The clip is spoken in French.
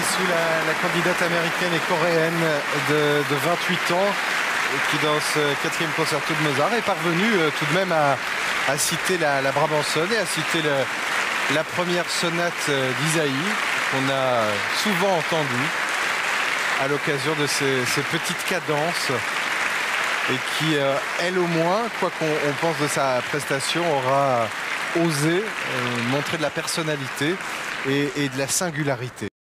La, candidate américaine et coréenne de, 28 ans, qui dans ce euh, quatrième concerto de Mozart est parvenue euh, tout de même à, citer la, la et à citer la première sonate euh, d'Isaïe qu'on a souvent entendue à l'occasion de ces, petites cadences et qui, elle au moins, quoi qu'on pense de sa prestation, aura osé montrer de la personnalité et de la singularité.